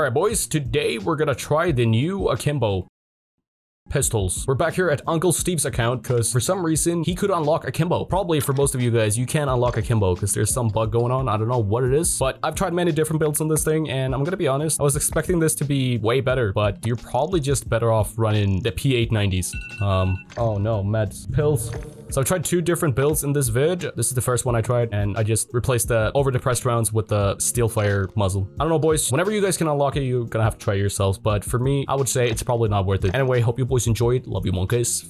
Alright boys, today we're gonna try the new Akimbo pistols. We're back here at Uncle Steve's account because for some reason he could unlock Akimbo. Probably for most of you guys, you can't unlock Akimbo because there's some bug going on. I don't know what it is, but I've tried many different builds on this thing and I'm gonna be honest, I was expecting this to be way better, but you're probably just better off running the P890s. Um, oh no, meds, pills. So I've tried two different builds in this vid. This is the first one I tried, and I just replaced the overpressured rounds with the steel fire muzzle. I don't know, boys. Whenever you guys can unlock it, you're gonna have to try yourselves. But for me, I would say it's probably not worth it. Anyway, hope you boys enjoyed. Love you, monkeys.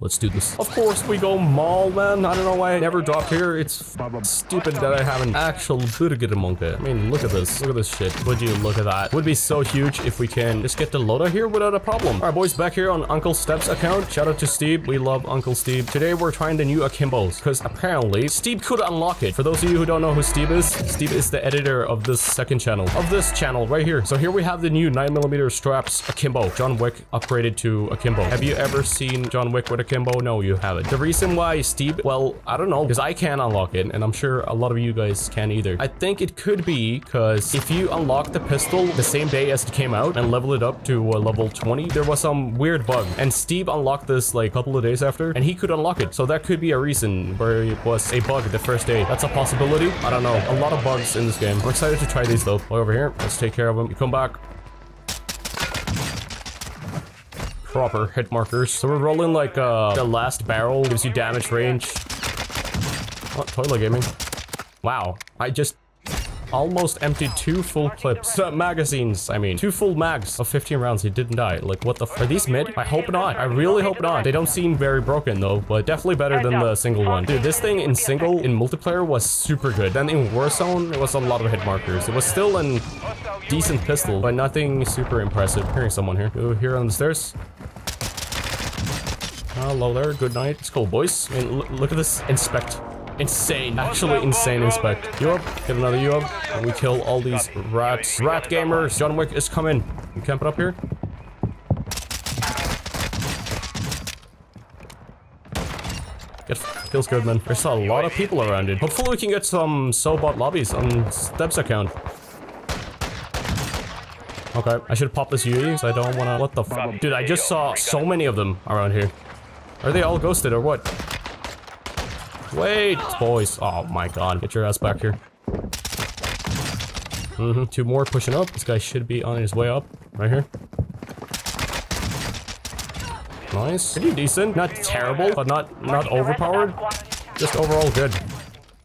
Let's do this. Of course, we go mall, man. I don't know why I never dropped here. It's stupid that I have an actual Burger monkey. I mean, look at this. Look at this shit. Would you look at that? Would be so huge if we can just get the loader here without a problem. All right, boys, back here on Uncle Steve's account. Shout out to Steve. We love Uncle Steve. Today, we're trying the new Akimbo because apparently Steve could unlock it. For those of you who don't know who Steve is, Steve is the editor of this second channel, of this channel right here. So here we have the new 9mm straps Akimbo. John Wick upgraded to Akimbo. Have you ever seen John Wick with Akimbo? No, you haven't. The reason why Steve, well, I don't know, because I can't unlock it, and I'm sure a lot of you guys can either. I think it could be because if you unlock the pistol the same day as it came out and level it up to uh, level 20, there was some weird bug. And Steve unlocked this like a couple of days after, and he could unlock it. So that could be a reason where it was a bug the first day. That's a possibility. I don't know. A lot of bugs in this game. I'm excited to try these though. Over here. Let's take care of them. You come back. Proper hit markers. So we're rolling like uh, the last barrel gives you damage range. Oh, toilet gaming. Wow. I just almost emptied two full clips. Uh, magazines, I mean. Two full mags of 15 rounds. He didn't die. Like, what the Are these mid? I hope not. I really hope not. They don't seem very broken, though, but definitely better than the single one. Dude, this thing in single, in multiplayer, was super good. Then in Warzone, it was a lot of hit markers. It was still a decent pistol, but nothing super impressive. Hearing someone here. Go here on the stairs. Hello there. Good night. It's cool, boys. I mean, look at this. Inspect. Insane. Actually insane inspect. You? Get another you. And we kill all these rats. Rat gamers. John Wick is coming. You camp it up here. Get feels good, man. There's a lot of people around it. Hopefully we can get some Sobot lobbies on Steve's account. Okay, I should pop this UE so I don't wanna- What the fuck? Dude, I just saw so many of them around here. Are they all ghosted or what? Wait, boys. Oh my god. Get your ass back here. Mm -hmm. Two more pushing up. This guy should be on his way up. Right here. Nice. Pretty decent. Not terrible, but not not overpowered. Just overall good.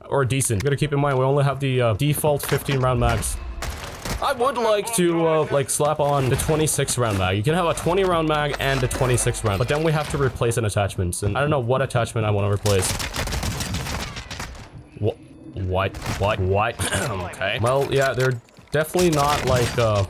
Or decent. You gotta keep in mind, we only have the uh, default 15 round mags. I would like to, uh, like, slap on the 26 round mag. You can have a 20 round mag and a 26 round, but then we have to replace an attachment. And I don't know what attachment I want to replace. What? What? What? Okay. Well, yeah, they're definitely not like, uh...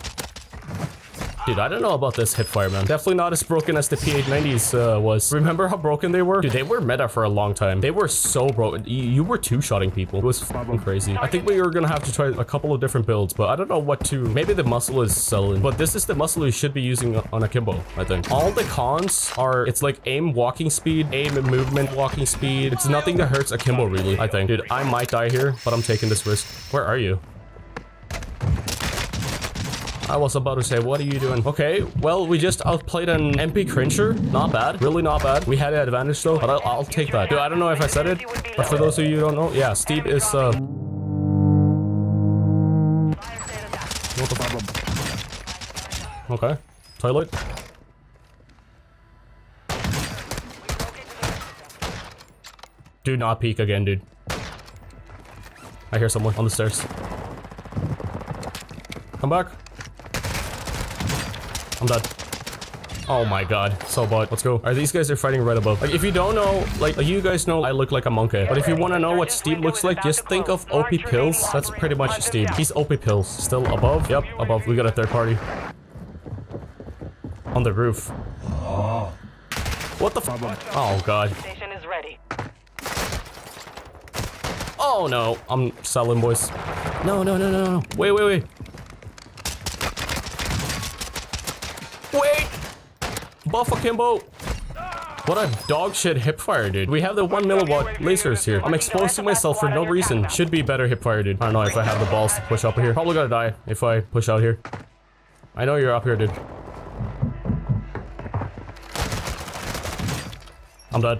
Dude, I don't know about this hipfire, man. Definitely not as broken as the P890s uh, was. Remember how broken they were? Dude, they were meta for a long time. They were so broken. You, you were two-shotting people. It was fucking crazy. I think we were gonna have to try a couple of different builds, but I don't know what to... Maybe the muscle is selling, but this is the muscle you should be using on Akimbo, I think. All the cons are... It's like aim walking speed, aim movement walking speed. It's nothing that hurts Akimbo, really, I think. Dude, I might die here, but I'm taking this risk. Where are you? I was about to say, what are you doing? Okay, well, we just outplayed an MP Cringer. Not bad. Really not bad. We had an advantage though, but I'll, I'll take that. Dude, I don't know if I said it, but for those of you who don't know, yeah, Steve is, uh... What the fuck? Okay. Toilet. Do not peek again, dude. I hear someone on the stairs. Come back. I'm dead. Oh my god, so bad. Let's go. Alright, these guys are fighting right above. Like, if you don't know, like, you guys know I look like a monkey. But if you want to know what Steve looks like, just think of OP Pills. That's pretty much Steve. He's OP Pills. Still above? Yep, above. We got a third party. On the roof. What the fuck? Oh god. Oh no, I'm selling, boys. No, no, no, no, no. Wait, wait. Wait! Buff Akimbo! What a dog shit hipfire, dude. We have the 1 milliwatt lasers here. I'm exposing myself for no reason. Should be better hipfire, dude. I don't know if I have the balls to push up here. Probably gonna die if I push out here. I know you're up here, dude. I'm dead.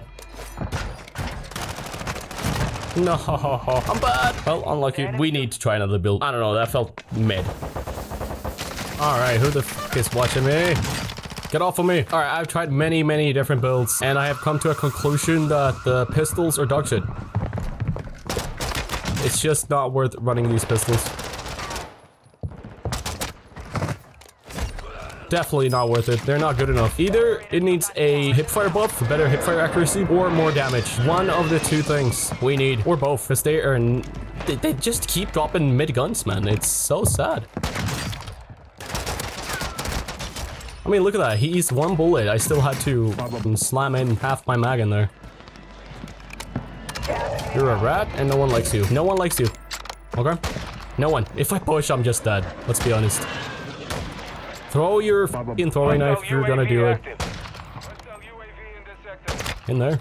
No, I'm bad. Well, unlucky. We need to try another build. I don't know, that felt mid. Alright, who the f is watching me? Get off of me. Alright, I've tried many, many different builds, and I have come to a conclusion that the pistols are dog shit. It's just not worth running these pistols. Definitely not worth it. They're not good enough. Either it needs a hipfire buff for better hipfire accuracy or more damage. One of the two things we need, or both, because they are... They, they just keep dropping mid guns, man. It's so sad. I mean, look at that. He's one bullet. I still had to slam in half my mag in there. You're a rat and no one likes you. No one likes you. Okay? No one. If I push, I'm just dead. Let's be honest. Throw your fucking throwing knife you're gonna do it. In there.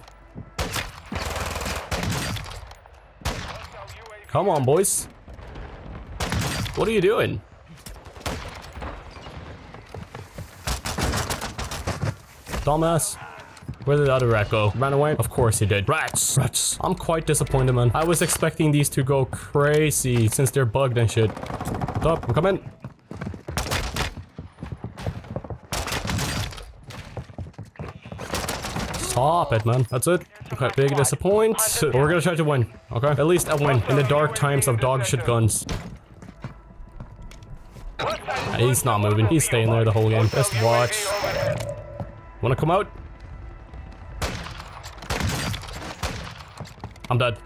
Come on, boys. What are you doing? Dumbass. Where did the other rat go? Ran away? Of course he did. Rats! Rats! I'm quite disappointed, man. I was expecting these to go crazy since they're bugged and shit. Stop, I'm coming. Stop it, man. That's it. Okay, big disappoint. But we're gonna try to win. Okay? At least a win in the dark times of dog shit guns. He's not moving. He's staying there the whole game. Just watch. Wanna come out? I'm dead.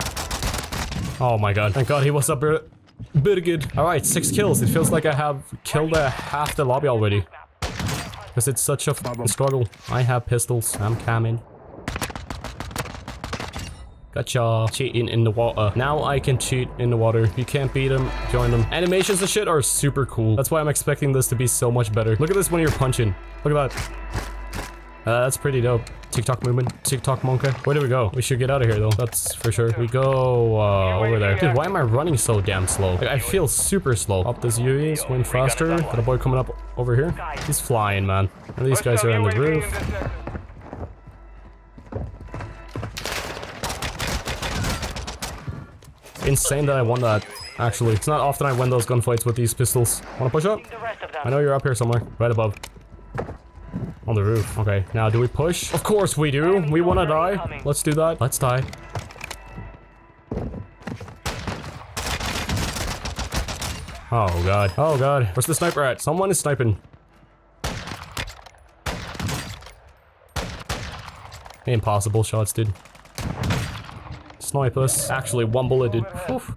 Oh my god. Thank god he was up here. Bit good. Alright, six kills. It feels like I have killed uh, half the lobby already. Because it's such a struggle. I have pistols. I'm camming. Gotcha. Cheating in the water. Now I can cheat in the water. You can't beat them, join them. Animations and shit are super cool. That's why I'm expecting this to be so much better. Look at this when you're punching. Look at that. Uh, that's pretty dope. TikTok movement. TikTok monkey. Where do we go? We should get out of here though. That's for sure. We go uh, over there. Dude, why am I running so damn slow? Like, I feel super slow. Up this UE, swing faster. Got a boy coming up over here. He's flying, man. And these guys are on the roof. Insane that I won that. Actually, it's not often I win those gunfights with these pistols. Wanna push up? I know you're up here somewhere. Right above. On the roof. Okay, now do we push? Of course we do. We want to die. Let's do that. Let's die. Oh god. Oh god. Where's the sniper at? Someone is sniping. Impossible shots, dude. Snipers. Actually, one bullet, dude. Oof.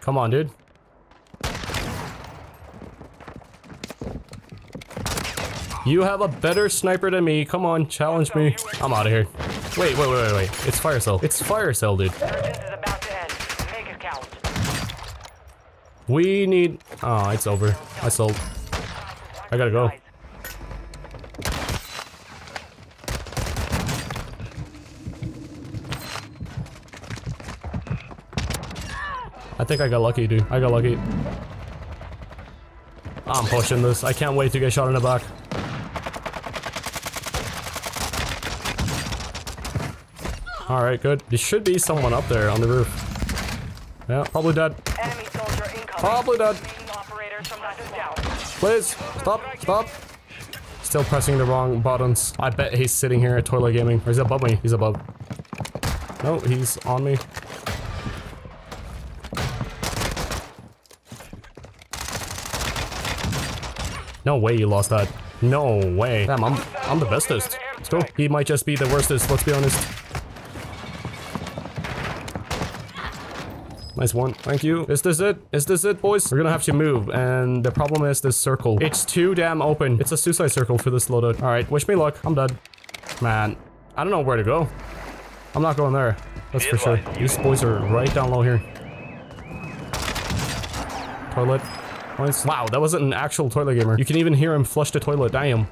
Come on, dude. You have a better sniper than me. Come on, challenge me. I'm out of here. Wait, wait, wait, wait, wait. It's fire sale. It's fire sale, dude. We need... Oh, it's over. I sold. I gotta go. I think I got lucky, dude. I got lucky. I'm pushing this. I can't wait to get shot in the back. Alright, good. There should be someone up there on the roof. Yeah, probably dead. Probably dead. Please, stop, stop. Still pressing the wrong buttons. I bet he's sitting here at Toilet Gaming. Or is he above me? He's above. No, he's on me. No way you lost that. No way. Damn, I'm, I'm the bestest. Let's go. He might just be the worstest, let's be honest. Nice one. Thank you. Is this it? Is this it, boys? We're gonna have to move, and the problem is this circle. It's too damn open. It's a suicide circle for this loadout. All right, wish me luck. I'm dead. Man, I don't know where to go. I'm not going there. That's for sure. These boys are right down low here. Toilet. Nice. Wow, that wasn't an actual toilet gamer. You can even hear him flush the toilet. Damn.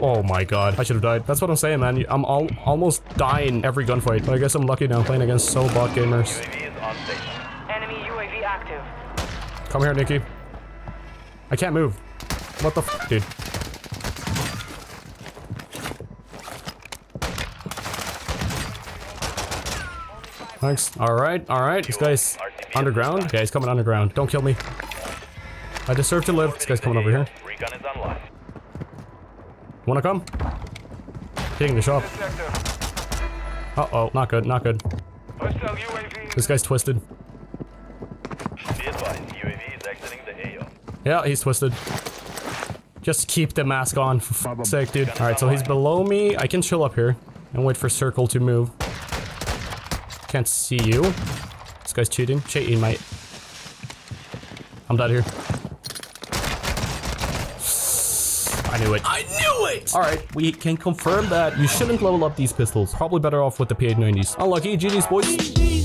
Oh my god. I should have died. That's what I'm saying, man. I'm al almost dying every gunfight. But I guess I'm lucky now playing against so bot gamers. UAV is on station. Enemy UAV active. Come here, Nikki. I can't move. What the f, dude? Thanks. Alright, alright. This guy's underground. Okay, he's coming underground. Don't kill me. I deserve to live. This guy's coming over here. Recon is online. Wanna come? Taking the shop. Uh-oh, not good, not good. This guy's twisted. Be advised, UAV is exiting the AO. Yeah, he's twisted. Just keep the mask on, for f***'s sake, dude. Alright, so he's below me. I can chill up here and wait for circle to move. Can't see you. This guy's cheating. Cheating, mate. I'm dead here. I knew it. I knew it! Alright, we can confirm that you shouldn't level up these pistols. Probably better off with the P890s. Unlucky, GG's, boys.